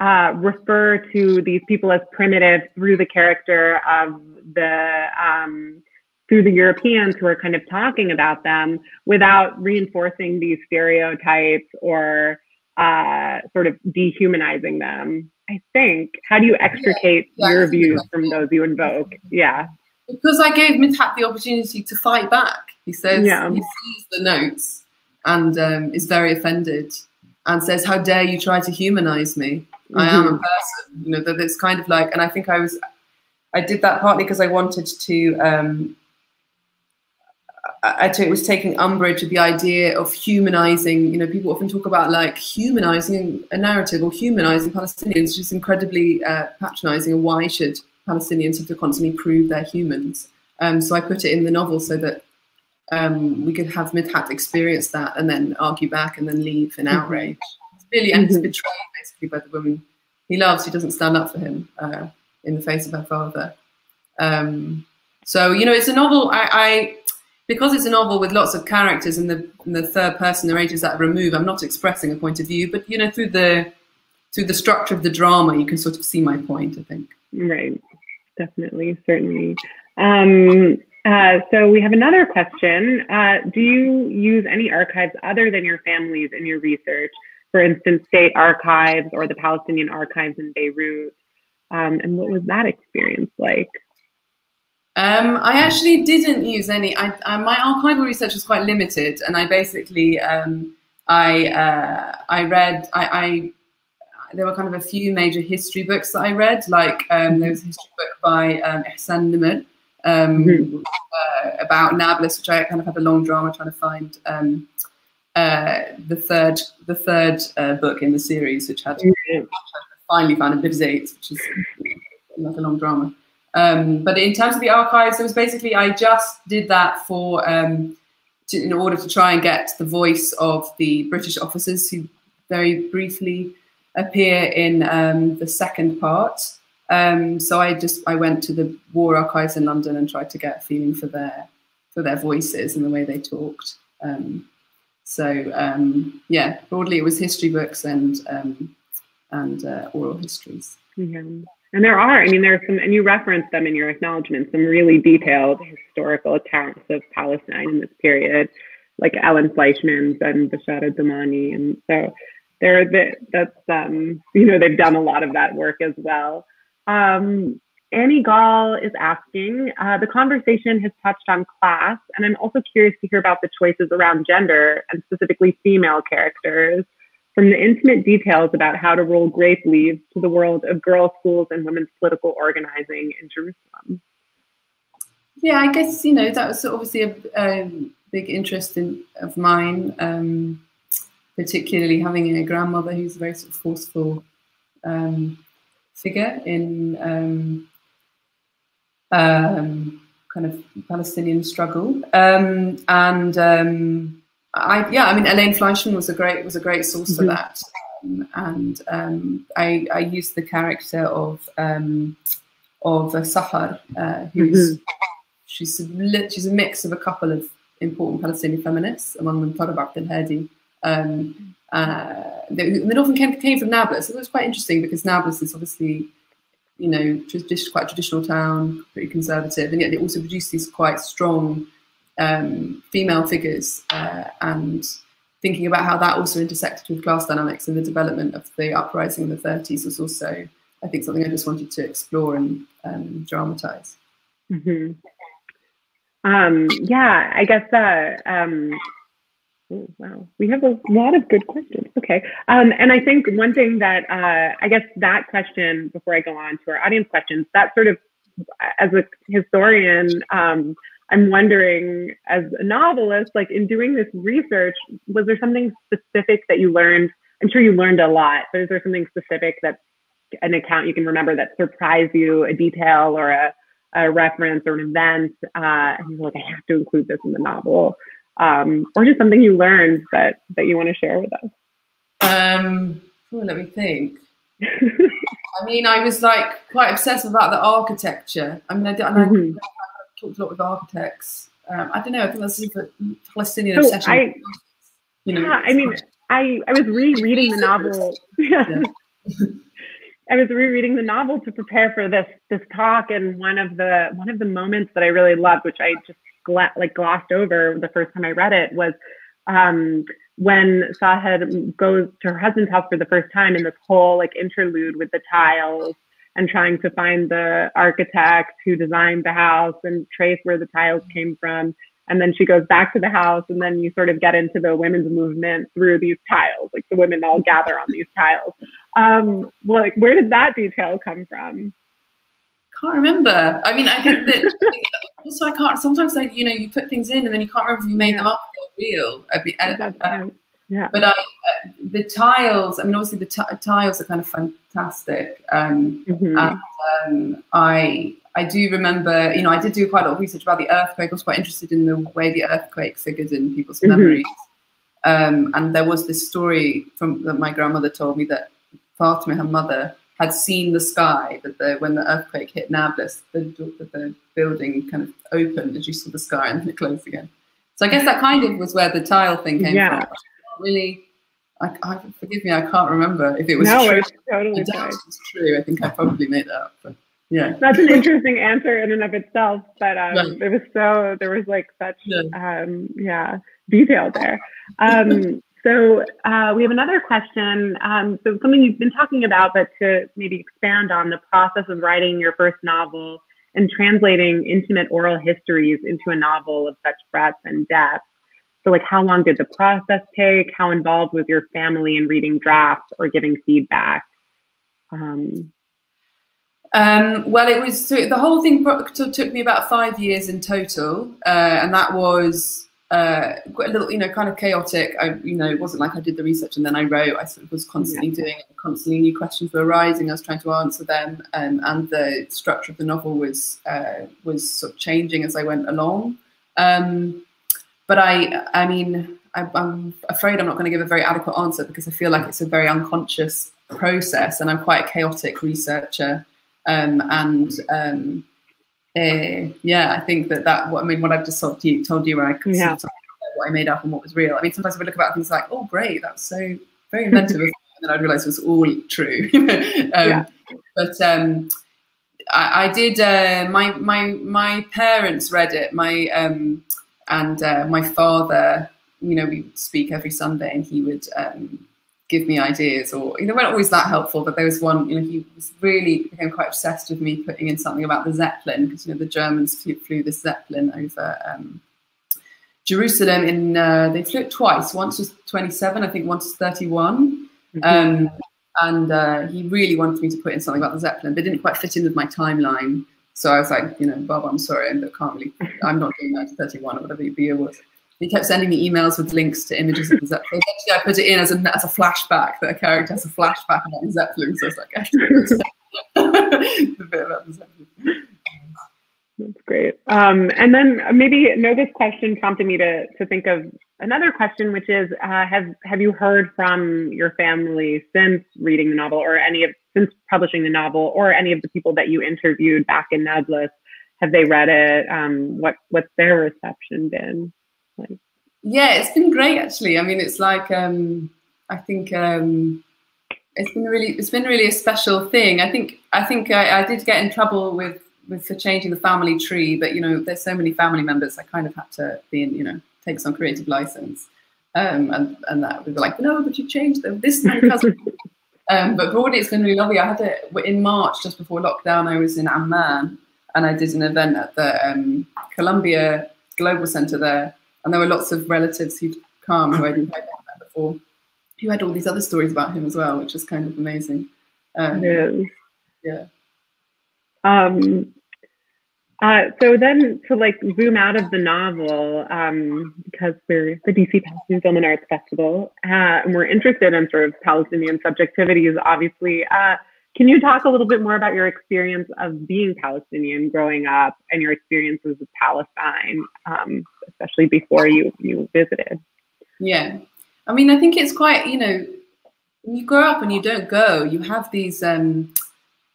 uh, refer to these people as primitive through the character of the um, through the Europeans who are kind of talking about them without reinforcing these stereotypes or uh, sort of dehumanizing them. I think. How do you extricate yeah, your views from those you invoke? Yeah. Because I gave Midhat the opportunity to fight back. He says yeah. he sees the notes and um, is very offended and says, "How dare you try to humanize me? Mm-hmm. I am a mm-hmm. person." You know that it's kind of like, and I think I was, I did that partly because I wanted to um, I, it was taking umbrage with the idea of humanizing. You know, people often talk about like humanizing a narrative or humanizing Palestinians, which is incredibly uh, patronizing. And why should Palestinians have to constantly prove they're humans? Um, so I put it in the novel so that um, we could have Midhat experience that and then argue back and then leave in mm-hmm. outrage. It's really and he's betrayed basically by the woman he loves. He doesn't stand up for him uh, in the face of her father. Um, so you know, it's a novel. I, I because it's a novel with lots of characters and the, and the third person narrators that remove, I'm not expressing a point of view, but you know, through the through the structure of the drama, you can sort of see my point. I think. Right. Definitely. Certainly. Um, uh, so we have another question. Uh, do you use any archives other than your families in your research? For instance, state archives or the Palestinian archives in Beirut. Um, and what was that experience like? Um, I actually didn't use any. I, I, my archival research was quite limited, and I basically um, I uh, I read I, I, there were kind of a few major history books that I read. Like um, there was a history book by um, Ihsan um, mm-hmm. uh, about Nablus, which I kind of had a long drama trying to find. Um, uh, the third the third uh, book in the series, which had mm-hmm. finally found a bit of which is like a long drama. Um, but in terms of the archives, it was basically I just did that for um, to, in order to try and get the voice of the British officers who very briefly appear in um, the second part. Um, so I just I went to the war archives in London and tried to get a feeling for their for their voices and the way they talked. Um, so um, yeah, broadly it was history books and and uh, oral histories. Yeah. And there are, I mean, there are some, and you reference them in your acknowledgement, some really detailed historical accounts of Palestine in this period, like Ellen Fleischmann's and Beshara Doumani. And so there, the, that's, um, you know, they've done a lot of that work as well. Um, Annie Gall is asking, uh, the conversation has touched on class, and I'm also curious to hear about the choices around gender and specifically female characters from the intimate details about how to roll grape leaves to the world of girls' schools and women's political organizing in Jerusalem. Yeah, I guess you know that was obviously a, big interest in, of mine, um, particularly having a grandmother who's very sort of forceful um, figure in um, um kind of Palestinian struggle, um, and um, I yeah, I mean, Elaine Fleischmann was a great was a great source mm-hmm. for that, um, and um, I I used the character of um, of uh, Sahar, uh, who's mm-hmm. she's a, she's a mix of a couple of important Palestinian feminists, among them Tarab Abdel Hadi. Um, uh, they, they often came, from Nablus. It was quite interesting because Nablus is obviously, you know, just quite a traditional town, pretty conservative, and yet they also produced these quite strong um, female figures uh, and thinking about how that also intersected with class dynamics and the development of the uprising in the 30s was also, I think, something I just wanted to explore and um, dramatize. Mm-hmm. Um, yeah, I guess uh, um, oh, wow, we have a lot of good questions. Okay, um, and I think one thing that uh, I guess that question before I go on to our audience questions, that sort of as a historian, um, I'm wondering, as a novelist, like in doing this research, was there something specific that you learned? I'm sure you learned a lot, but is there something specific that an account you can remember that surprised you, a detail or a a reference or an event, uh, and you're like, I have to include this in the novel, um, or just something you learned that that you want to share with us. Um, oh, let me think. I mean, I was like quite obsessed about the architecture. I mean, I, mm-hmm. I talked a lot with architects. Um, I don't know. I think that's a Palestinian so obsession. I, you know, yeah, I mean, I I was rereading the novel. Yeah. I was rereading the novel to prepare for this this talk, and one of the one of the moments that I really loved, which I just gla- like glossed over the first time I read it, was um, when Sahed goes to her husband's house for the first time, in this whole like interlude with the tiles and trying to find the architect who designed the house and trace where the tiles came from. And then she goes back to the house and then you sort of get into the women's movement through these tiles like the women all gather on these tiles. Um well, like where did that detail come from can't remember i mean i think that also i can't sometimes like you know you put things in and then you can't remember if you made yeah. them up or real I mean, uh, uh, yeah but I, uh, the tiles i mean obviously the t- tiles are kind of fantastic um mm-hmm. and um, i I do remember, you know, I did do quite a lot of research about the earthquake. I was quite interested in the way the earthquake figured in people's mm-hmm. memories. Um, and there was this story from that my grandmother told me that Fatima, her mother, had seen the sky, that the, when the earthquake hit Nablus, the, the building kind of opened as you saw the sky and then it closed again. So I guess that kind of was where the tile thing came yeah. from. Really, I, I, forgive me, I can't remember if it was no, true. It's totally it's true. I think I probably made that up. But yeah that's an interesting answer in and of itself but um right. it was so there was like such yeah, um, yeah detail there um so uh, we have another question um, so something you've been talking about but to maybe expand on the process of writing your first novel and translating intimate oral histories into a novel of such breadth and depth. So like how long did the process take? How involved was your family in reading drafts or giving feedback? Um, um, well, it was the whole thing took me about five years in total, uh, and that was uh, a little, you know, kind of chaotic. I, you know, it wasn't like I did the research and then I wrote. I sort of was constantly yeah. doing it. Constantly new questions were arising. I was trying to answer them, um, and the structure of the novel was uh, was sort of changing as I went along. Um, but I, I mean, I, I'm afraid I'm not going to give a very adequate answer because I feel like it's a very unconscious process, and I'm quite a chaotic researcher. Um, and um, uh, yeah, I think that that what I mean, what I've just told you, told you, where I could yeah. what I made up and what was real. I mean, sometimes I would look about things like, oh, great, that's so very inventive, and then I'd realize it was all true. um, yeah. But um, I, I, did. Uh, my my my parents read it. My um, and uh, my father. You know, we speak every Sunday, and he would um, give me ideas or you know weren't always that helpful but there was one you know he was really became quite obsessed with me putting in something about the zeppelin because you know the germans flew, flew the zeppelin over um, jerusalem in uh, they flew it twice once was 27 i think once was 31 mm-hmm. um, and uh, he really wanted me to put in something about the zeppelin they didn't quite fit in with my timeline. So i was like you know bob i'm sorry i can't really i'm not doing that 31 or whatever the year was he kept sending me emails with links to images of the Zeppelin. Eventually, I put it in as a, as a flashback that a character has a flashback about the Zeppelin. So it's like, a bit about the Zeppelin. That's great. Um, and then maybe no, this question prompted me to to think of another question, which is, uh, have have you heard from your family since reading the novel, or any of since publishing the novel, or any of the people that you interviewed back in Nablus? Have they read it? Um, what what's their reception been? Like, yeah, it's been great actually. I mean, it's like um, I think um, it's been really it's been really a special thing. I think I think I, I did get in trouble with with for changing the family tree, but you know, there's so many family members. I kind of had to be in, you know, take some creative license. Um, and, and that we were like, no, but you changed them. This is my um, but broadly, it's been really lovely. I had it in March, just before lockdown. I was in Amman, and I did an event at the um, Columbia Global Center there, and there were lots of relatives who'd come who I didn't know before, who had all these other stories about him as well, which is kind of amazing. Um, yeah. Um, uh, so then to like zoom out of the novel, um, because we're the DC Palestinian Film and Arts Festival, uh, and we're interested in sort of Palestinian subjectivities, obviously. Uh, can you talk a little bit more about your experience of being Palestinian growing up and your experiences with Palestine, um, especially before you you visited? Yeah, I mean, I think it's quite you know, when you grow up and you don't go, you have these. Um,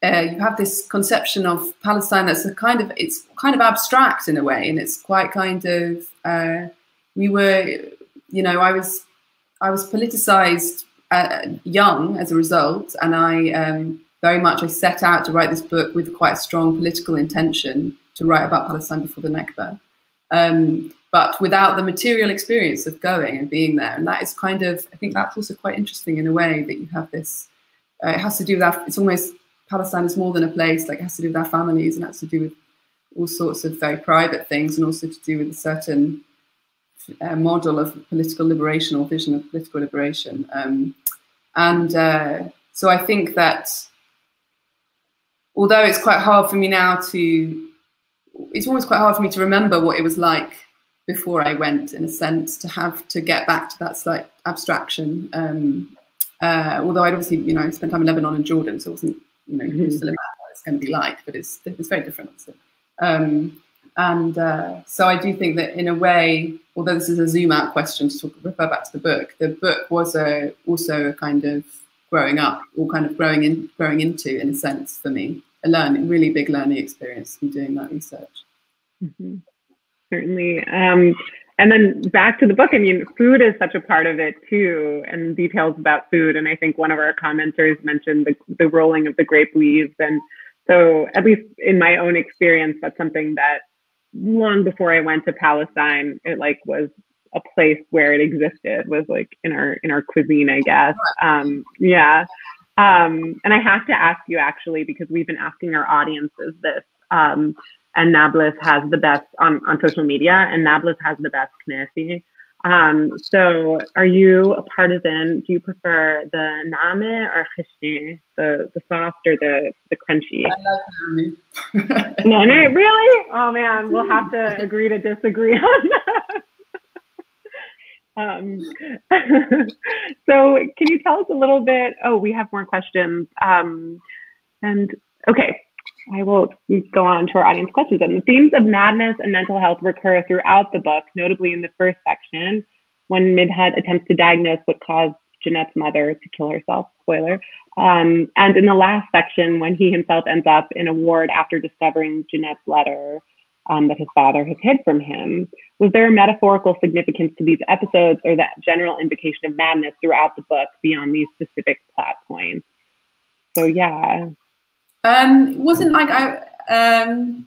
uh, you have this conception of Palestine that's a kind of it's kind of abstract in a way, and it's quite kind of uh, we were, you know, I was I was politicized uh, young as a result, and I um, very much I set out to write this book with quite a strong political intention to write about Palestine before the Nakba, um, but without the material experience of going and being there. And that is kind of I think that's also quite interesting in a way that you have this. Uh, it has to do with that. It's almost Palestine is more than a place. Like it has to do with our families and it has to do with all sorts of very private things, and also to do with a certain uh, model of political liberation or vision of political liberation. Um, and uh, so I think that although it's quite hard for me now to, it's always quite hard for me to remember what it was like before I went, in a sense, to have to get back to that slight abstraction. Um, uh, although I'd obviously, you know, I spent time in Lebanon and Jordan, so it wasn't, you know, mm-hmm. still what it's going to be like, but it's it's very different. Um, and uh, so I do think that in a way, although this is a zoom out question to talk, refer back to the book, the book was a, also a kind of growing up or kind of growing in, growing into, in a sense, for me, a learning, really big learning experience from doing that research. Mm-hmm. Certainly. Um, and then back to the book, I mean, food is such a part of it too, and details about food. And I think one of our commenters mentioned the, the rolling of the grape leaves. And so, at least in my own experience, that's something that long before I went to Palestine, it like was a place where it existed was like in our in our cuisine, I guess. Um, yeah. Um, and I have to ask you actually because we've been asking our audiences this. Um, and Nablus has the best on, on social media, and Nablus has the best knafeh. Um, so are you a partisan? Do you prefer the name or khishni, the the soft or the the crunchy? I love name. name, really? Oh man, we'll have to agree to disagree on that. Um, so can you tell us a little bit? Oh, we have more questions. Um, and okay, I will go on to our audience questions. And the themes of madness and mental health recur throughout the book, notably in the first section, when Midhat attempts to diagnose what caused Jeanette's mother to kill herself, spoiler. Um, and in the last section, when he himself ends up in a ward after discovering Jeanette's letter um, that his father has hid from him. Was there a metaphorical significance to these episodes or that general indication of madness throughout the book beyond these specific plot points? So, yeah. Um, it wasn't like I um,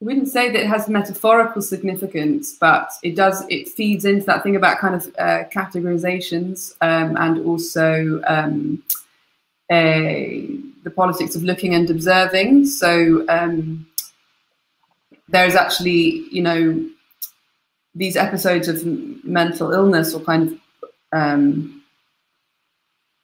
wouldn't say that it has metaphorical significance, but it does. It feeds into that thing about kind of uh, categorizations um, and also um, a, the politics of looking and observing. So um, there's actually, you know, these episodes of mental illness or kind of um,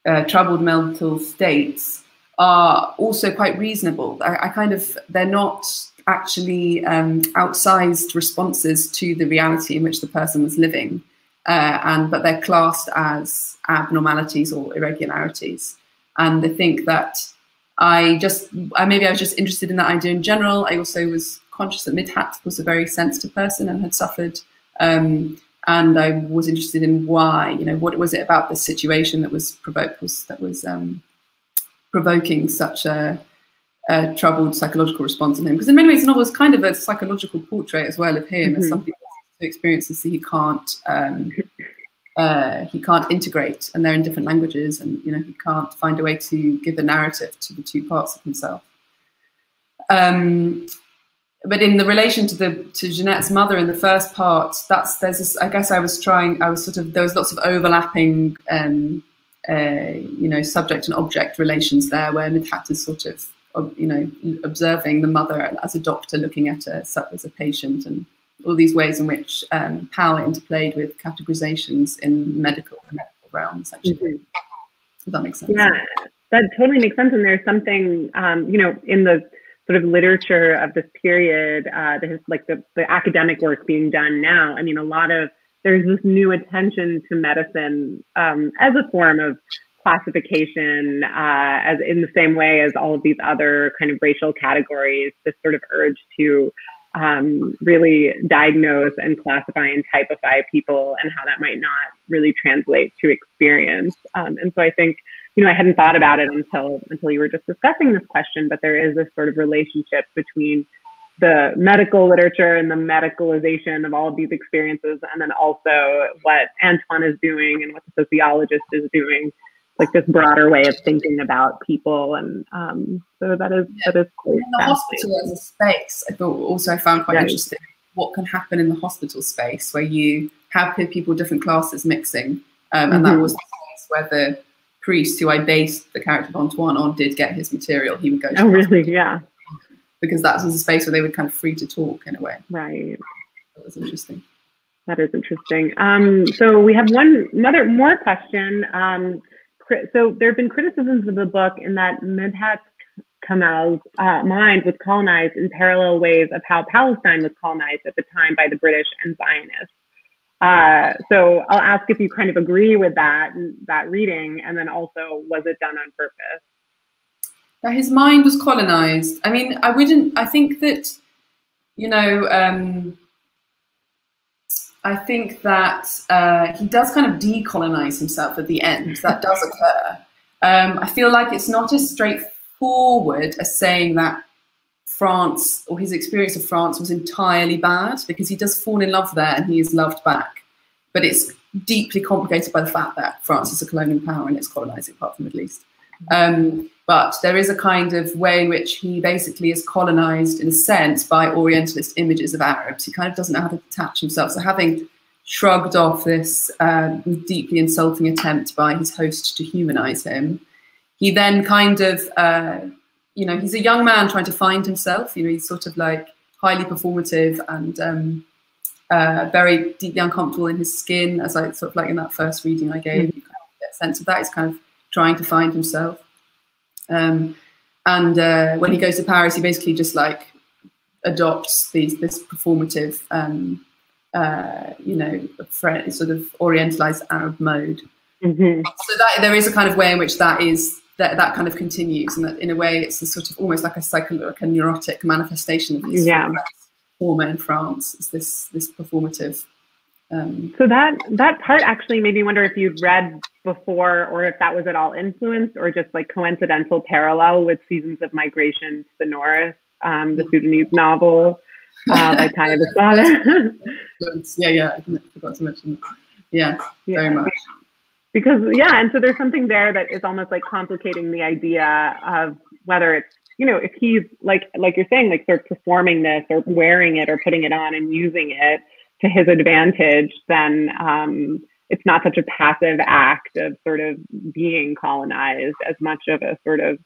uh, troubled mental states are also quite reasonable. I, I kind of, they're not actually um, outsized responses to the reality in which the person was living, uh, and but they're classed as abnormalities or irregularities. And I think that I just, I, maybe I was just interested in that idea in general. I also was conscious that Midhat was a very sensitive person and had suffered. Um, and I was interested in why, you know, what was it about the situation that was provoked, was that was um, provoking such a, a, troubled psychological response in him. Because in many ways, the novel is kind of a psychological portrait as well of him mm-hmm. as something experiences that he can't um, uh, he can't integrate, and they're in different languages, and you know he can't find a way to give a narrative to the two parts of himself. Um, but in the relation to the to Jeanette's mother in the first part, that's there's this, I guess I was trying I was sort of there was lots of overlapping um, uh, you know, subject and object relations there, where Midhat is sort of, you know, observing the mother as a doctor looking at her as a patient, and all these ways in which um, power interplayed with categorizations in medical, medical realms. Actually, mm-hmm. Does that makes sense? Yeah, that totally makes sense. And there's something, um, you know, in the sort of literature of this period, uh, the, like the, the academic work being done now. I mean, a lot of there's this new attention to medicine um, as a form of classification uh, as in the same way as all of these other kind of racial categories, this sort of urge to um, really diagnose and classify and typify people and how that might not really translate to experience. Um, and so I think, you know, I hadn't thought about it until until you were just discussing this question, but there is this sort of relationship between the medical literature and the medicalization of all of these experiences, and then also what Antoine is doing and what the sociologist is doing like this broader way of thinking about people and um, so that is yeah. that is quite the hospital as a space i thought also i found quite right. interesting what can happen in the hospital space where you have people different classes mixing um, and mm-hmm. that was the case where the priest who i based the character of antoine on did get his material he would go oh really yeah because that was a space where they were kind of free to talk in a way right that was interesting that is interesting. Um, so we have one another more question. Um, so there have been criticisms of the book in that Midhat Kamal's uh, mind was colonized in parallel ways of how Palestine was colonized at the time by the British and Zionists. Uh, so I'll ask if you kind of agree with that that reading, and then also was it done on purpose? That his mind was colonized. I mean, I wouldn't. I think that you know. Um, I think that uh, he does kind of decolonize himself at the end. That does occur. Um, I feel like it's not as straightforward as saying that France or his experience of France was entirely bad because he does fall in love there and he is loved back. But it's deeply complicated by the fact that France is a colonial power and it's colonizing part of the Middle East. Um, but there is a kind of way in which he basically is colonized in a sense by Orientalist images of Arabs. He kind of doesn't know how to detach himself. So having shrugged off this uh, deeply insulting attempt by his host to humanize him, he then kind of, uh, you know, he's a young man trying to find himself. You know, he's sort of like highly performative and um, uh, very deeply uncomfortable in his skin, as I sort of like in that first reading I gave. Mm. You kind of get a sense of that. He's kind of trying to find himself. Um, and uh, when he goes to Paris, he basically just like adopts these this performative, um, uh, you know, sort of orientalized Arab mode. Mm-hmm. So that there is a kind of way in which that is that that kind of continues, and that in a way it's a sort of almost like a psychological, like a neurotic manifestation of this yeah. former in France. Is this this performative um, so that that part actually made me wonder if you'd read before, or if that was at all influenced, or just like coincidental parallel with Seasons of Migration to the North, um, the Sudanese novel uh, by Tayeb Salih. yeah, yeah, I forgot to mention that. Yeah, yeah, very much. Because yeah, and so there's something there that is almost like complicating the idea of whether it's you know if he's like like you're saying like sort of performing this or wearing it or putting it on and using it to his advantage, then um, it's not such a passive act of sort of being colonized as much of a sort of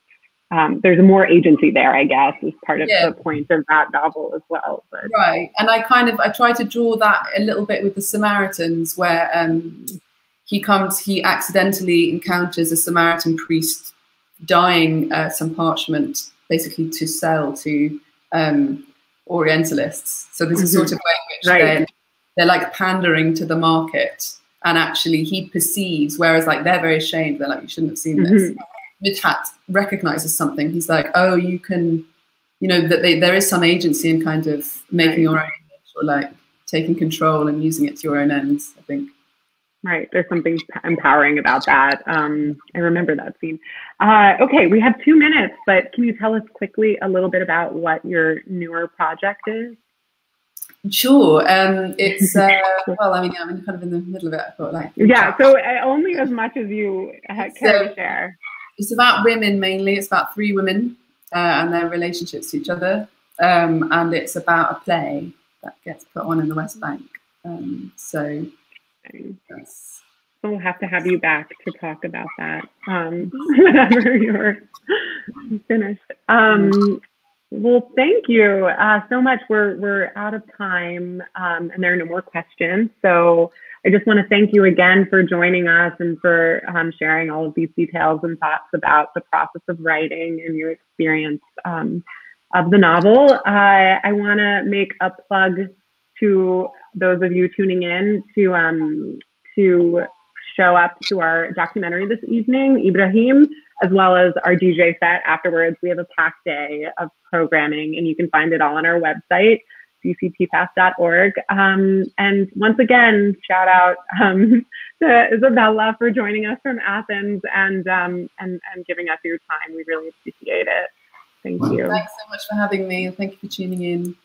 um, there's more agency there, I guess, is part of yeah. the point of that novel as well. But. Right, and I kind of I try to draw that a little bit with the Samaritans, where um, he comes, he accidentally encounters a Samaritan priest dyeing uh, some parchment, basically to sell to um, Orientalists. So there's a mm-hmm. sort of way in which right they're like pandering to the market and actually he perceives whereas like they're very ashamed they're like you shouldn't have seen this mm-hmm. Midhat recognizes something he's like oh you can you know that they, there is some agency in kind of making right. your own image or like taking control and using it to your own ends i think Right. There's something empowering about that. Um, I remember that scene. Uh, okay, we have two minutes, but can you tell us quickly a little bit about what your newer project is? Sure. Um, it's uh, well, I mean, I'm kind of in the middle of it. I thought, like, yeah. So uh, only as much as you care so, to share. It's about women mainly. It's about three women uh, and their relationships to each other, um, and it's about a play that gets put on in the West Bank. Um, so yes. We'll have to have you back to talk about that um, whenever you're finished. Um, well, thank you uh, so much. We're we're out of time, um, and there are no more questions. So I just want to thank you again for joining us and for um, sharing all of these details and thoughts about the process of writing and your experience um, of the novel. Uh, I want to make a plug to those of you tuning in to um, to show up to our documentary this evening, Ibrahim, as well as our DJ set afterwards. We have a packed day of programming, and you can find it all on our website, dcpfaf.org. Um, and once again, shout out um, to Isabella for joining us from Athens and, um, and, and giving us your time. We really appreciate it. Thank you. Thanks so much for having me. Thank you for tuning in.